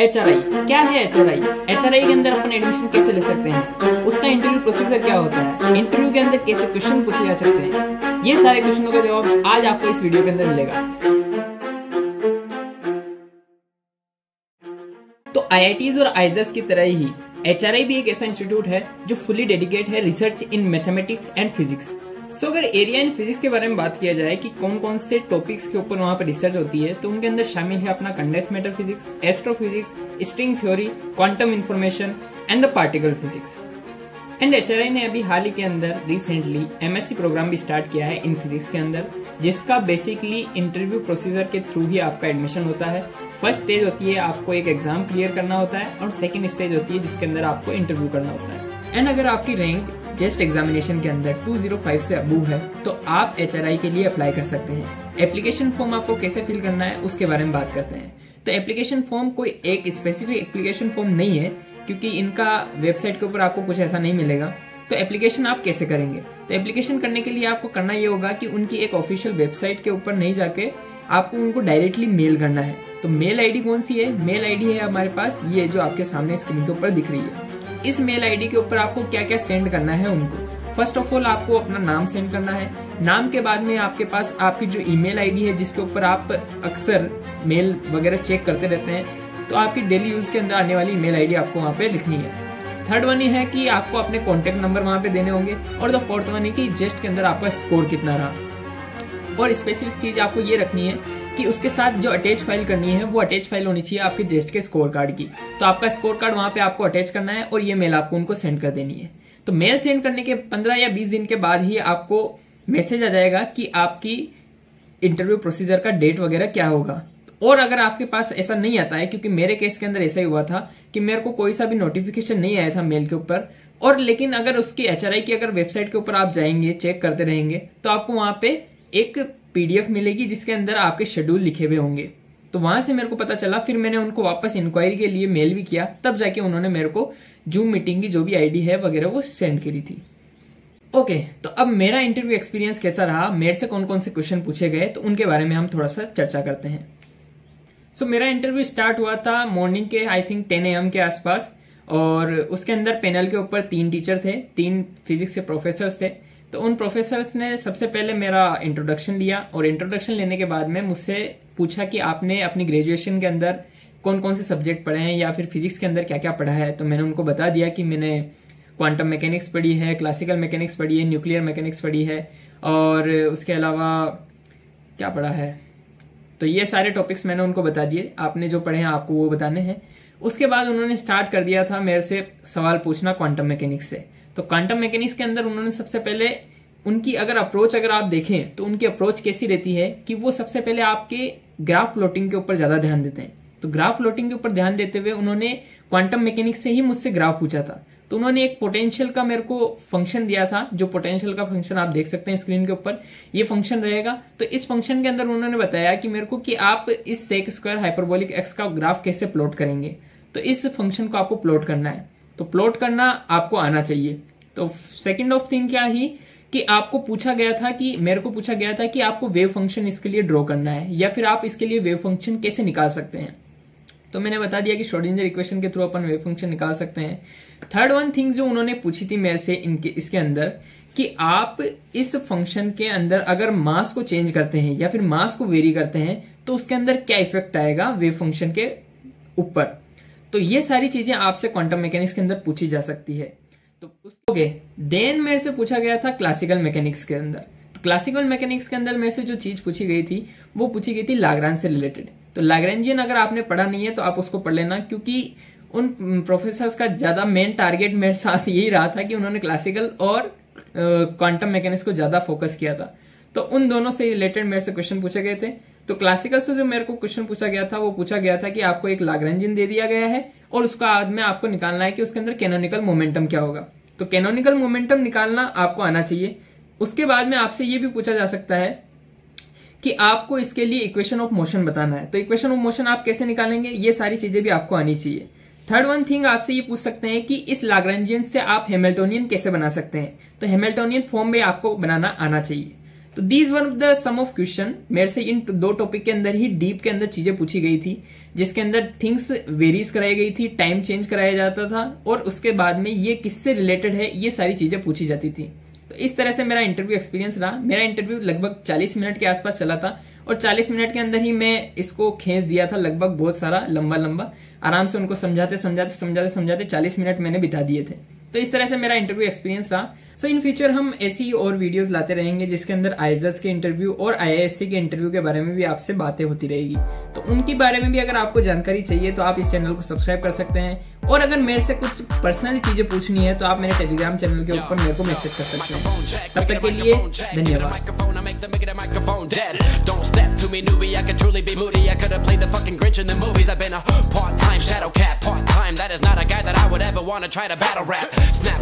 एचआरआई क्या है H R I H R I के अंदर अपन एडमिशन कैसे ले सकते हैं? उसका इंटरव्यू प्रोसीजर क्या होता है? इंटरव्यू के अंदर कैसे क्वेश्चन पूछे जा सकते हैं? ये सारे क्वेश्चनों का जवाब आज आपको इस वीडियो के अंदर मिलेगा। तो आई और आईजस की तरह ही एचआरआई भी एक ऐसा इंस्टीट्यूट है जो फुली डेडिकेट है research in mathematics and physics so अगर एरिया इन फिजिक्स के बारे में बात किया जाए कि कौन कौन से टॉपिक्स के ऊपर वहाँ पर रिसर्च होती है तो उनके अंदर शामिल है अपना condense matter physics astrophysics string theory quantum information and the particle physics and H ने अभी हाल ही के अंदर रिसेंटली एमएससी प्रोग्राम भी स्टार्ट किया है इन फिजिक्स के अंदर, जिसका बेसिकली इंटरव्यू प्रोसीजर के थ्रू ही आपका एडमिशन होता है। फ़र्स्ट स्टेज होती है आपको एक एग्ज़ाम क्लियर करना होता है और सेकेंड स्टेज होती है जिसके अंदर आपको इंटरव्यू करना होता है। एंड अगर आपकी रैंक जेस्ट एग्जामिनेशन के अंदर 205 से अबू है तो आप एचआरआई के लिए अप्लाई कर सकते हैं। एप्लीकेशन फॉर्म आपको कैसे फिल करना है, उसके बारे में बात करते हैं। तो एप्लीकेशन फॉर्म कोई एक स्पेसिफिक एप्लीकेशन फॉर्म नहीं है, क्योंकि इनका वेबसाइट के ऊपर आपको कुछ ऐसा नहीं मिलेगा। तो एप्लीकेशन आप कैसे करेंगे? तो एप्लीकेशन करने के लिए आपको करना ये होगा कि उनकी एक ऑफिशियल वेबसाइट के ऊपर नहीं जाके आपको उनको डायरेक्टली मेल करना है। तो मेल आईडी कौन सी है? मेल आईडी है हमारे पास, ये जो आपके सामने स्क्रीन के ऊपर दिख रही है। इस मेल आईडी के ऊपर आपको क्या क्या सेंड करना है उनको? फ़र्स्ट ऑफ़ ऑल आपको अपना नाम सेंड करना है। नाम के बाद में आपके पास आपकी जो ईमेल आईडी है, जिसके ऊपर आप अक्सर मेल वगैरह चेक करते रहते हैं तो आपकी डेली यूज़ के अंदर आने वाली ईमेल आईडी आपको वहाँ पे लिखनी है। थर्ड वन है कि आपको अपने कॉन्टेक्ट नंबर वहाँ पे देने होंगे, और द फोर्थ वन है कि जेस्ट के अंदर आपका स्कोर कितना रहा। और स्पेसिफिक चीज़ आपको ये रखनी है कि उसके साथ जो अटैच फ़ाइल करनी है, वो अटैच फ़ाइल होनी चाहिए आपके जेस्ट के स्कोर कार्ड की। तो आपका स्कोर कार्ड वहाँ पे आपको अटैच करना है और ये मेल आपको उनको सेंड कर देनी है। तो मेल सेंड करने के पंद्रह या बीस दिन के बाद ही आपको मैसेज आ जाएगा कि आपकी इंटरव्यू प्रोसीजर का डेट वगैरह क्या होगा। और अगर आपके पास ऐसा नहीं आता है, क्योंकि मेरे केस के अंदर ऐसा ही हुआ था कि मेरे को कोई सा भी नोटिफिकेशन नहीं आया था मेल के ऊपर। और लेकिन अगर उसकी एचआरआई की अगर वेबसाइट के ऊपर आप जाएँगे चेक करते रहेंगे तो आपको वहाँ पे एक पीडीएफ मिलेगी जिसके अंदर आपके शेड्यूल लिखे हुए होंगे। तो वहाँ से मेरे को पता चला फिर मैंने उनको वापस इंक्वायरी के लिए मेल भी किया। तब जाके उन्होंने मेरे को जूम मीटिंग की जो भी आईडी है वगैरह वो सेंड करी थी। ओके okay, तो अब मेरा इंटरव्यू एक्सपीरियंस कैसा रहा? मेरे से कौन कौन से क्वेश्चन पूछे गए? तो उनके बारे में हम थोड़ा सा चर्चा करते हैं। सो so, मेरा इंटरव्यू स्टार्ट हुआ था मॉर्निंग के आई थिंक टेन एम के आसपास। और उसके अंदर पैनल के ऊपर तीन टीचर थे तीन फिजिक्स के प्रोफेसर थे। तो उन प्रोफेसर्स ने सबसे पहले मेरा इंट्रोडक्शन लिया और इंट्रोडक्शन लेने के बाद में मुझसे पूछा कि आपने अपनी ग्रेजुएशन के अंदर कौन कौन से सब्जेक्ट पढ़े हैं या फिर फिजिक्स के अंदर क्या क्या पढ़ा है? तो मैंने उनको बता दिया कि मैंने क्वांटम मैकेनिक्स पढ़ी है क्लासिकल मैकेनिक्स पढ़ी है न्यूक्लियर मैकेनिक्स पढ़ी है और उसके अलावा क्या पढ़ा है? तो ये सारे टॉपिक्स मैंने उनको बता दिए। आपने जो पढ़े हैं, आपको वो बताने हैं। उसके बाद उन्होंने स्टार्ट कर दिया था मेरे से सवाल पूछना क्वांटम मैकेनिक्स से। तो क्वांटम मैकेनिक्स के अंदर उन्होंने सबसे पहले उनकी अगर अप्रोच अगर आप देखें तो उनकी अप्रोच कैसी रहती है कि वो सबसे पहले आपके ग्राफ प्लॉटिंग के ऊपर ज़्यादा ध्यान देते हैं। तो ग्राफ प्लॉटिंग के ऊपर ध्यान देते हुए उन्होंने क्वांटम मैकेनिक्स से ही मुझसे ग्राफ पूछा था। तो उन्होंने एक पोटेंशियल का मेरे को फ़ंक्शन दिया था, जो पोटेंशियल का फ़ंक्शन आप देख सकते हैं स्क्रीन के ऊपर। ये फ़ंक्शन रहेगा। तो इस फ़ंक्शन के अंदर उन्होंने बताया कि मेरे को कि आप इस सेक स्क्वायर हाइपरबोलिक एक्स का ग्राफ कैसे प्लॉट करेंगे। तो इस फ़ंक्शन को आपको प्लॉट करना है। तो प्लॉट करना आपको आना चाहिए। तो सेकेंड ऑफ़ थिंग क्या ही, कि आपको पूछा गया था कि, मेरे को पूछा गया था कि आपको वेव फ़ंक्शन इसके लिए ड्रॉ करना है, या फिर आप इसके लिए वेव फ़ंक्शन कैसे निकाल सकते हैं। तो मैंने बता दिया कि श्रोडिंजर इक्वेशन के थ्रू अपन वेव फ़ंक्शन निकाल सकते हैं। थर्ड वन थिंग जो उन्होंने पूछी थी मेरे से इनके, इसके अंदर, कि आप इस फ़ंक्शन के अंदर अगर मास को चेंज करते हैं, या फिर मास को वेरी करते हैं तो उसके अंदर क्या इफ़ेक्ट आएगा वेव फ़ंक्शन के ऊपर। तो ये सारी चीज़ें आपसे क्वांटम मैकेनिक्स के अंदर पूछी जा सकती है। तो ओके देन मेरे से पूछा गया था क्लासिकल मैकेनिक्स के अंदर। तो क्लासिकल मैकेनिक्स के अंदर मेरे से जो चीज़ पूछी गई थी, वो पूछी गई थी लागरान से रिलेटेड तो लाग्रेंजियन अगर आपने पढ़ा नहीं है तो आप उसको पढ़ लेना, क्योंकि उन प्रोफेसर का ज़्यादा मेन टारगेट मेरे साथ यही रहा था कि उन्होंने क्लासिकल और क्वांटम मैकेनिक्स को ज़्यादा फोकस किया था। तो उन दोनों से रिलेटेड मेरे से क्वेश्चन पूछे गए थे। तो क्लासिकल से जो मेरे को क्वेश्चन पूछा गया था, वो पूछा गया था कि आपको एक लाग्रेंजियन दे दिया गया है और उसका बाद में आपको निकालना है कि उसके अंदर कैनोनिकल मोमेंटम क्या होगा। तो कैनोनिकल मोमेंटम निकालना आपको आना चाहिए। उसके बाद में आपसे ये भी पूछा जा सकता है कि आपको इसके लिए इक्वेशन ऑफ़ मोशन बताना है। तो इक्वेशन ऑफ़ मोशन आप कैसे निकालेंगे? ये सारी चीज़ें भी आपको आनी चाहिए। थर्ड वन थिंग आपसे ये पूछ सकते हैं कि इस लाग्रेंजियन से आप हेमिल्टोनियन कैसे बना सकते हैं? तो हेमिल्टोनियन फॉर्म में आपको बनाना आना चाहिए। तो these one of the some of question मेरे से इन दो टॉपिक के अंदर ही डीप के अंदर चीज़ें पूछी गई थी, जिसके अंदर थिंग्स वेरीज कराई गई थी टाइम चेंज कराया जाता था, और उसके बाद में ये किससे रिलेटेड है, ये सारी चीज़ें पूछी जाती थी। तो इस तरह से मेरा इंटरव्यू एक्सपीरियंस रहा। मेरा इंटरव्यू लगभग 40 मिनट के आसपास चला था, और 40 मिनट के अंदर ही मैं इसको खींच दिया था लगभग बहुत सारा लंबा लंबा आराम से उनको समझाते समझाते समझाते समझाते 40 मिनट मैंने बिता दिए थे। तो इस तरह से मेरा इंटरव्यू एक्सपीरियंस रहा। सो इन फ्यूचर हम ऐसी और वीडियोस लाते रहेंगे जिसके अंदर आईएसएस के इंटरव्यू और आईआईएससी के इंटरव्यू के बारे में भी आपसे बातें होती रहेगी। तो उनके बारे में भी अगर आपको जानकारी चाहिए तो आप इस चैनल को सब्सक्राइब कर सकते हैं। और अगर मेरे से कुछ पर्सनली चीज़ें पूछनी है तो आप मेरे टेलीग्राम चैनल के ऊपर मेरे को मैसेज कर सकते हैं। तब तक के लिए धन्यवाद। Don't step to me, newbie. I could truly be moody. I could have played the fucking Grinch in the movies. I've been a part-time shadow cat, part-time. That is not a guy that I would ever want to try to battle rap. Snap,